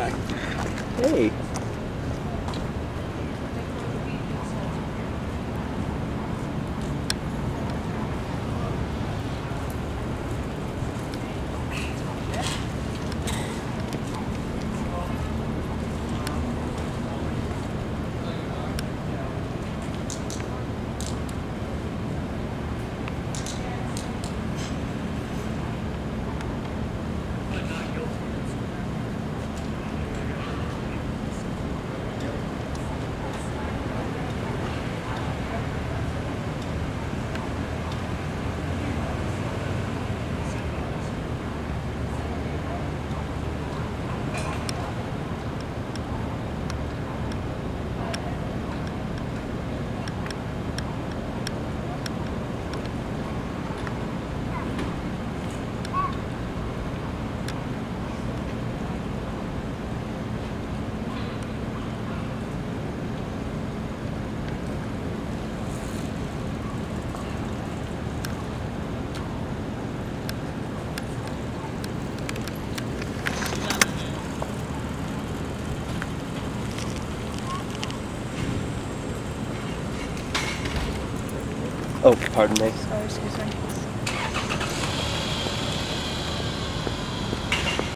Hi. Hey. Oh, pardon me. Excuse me.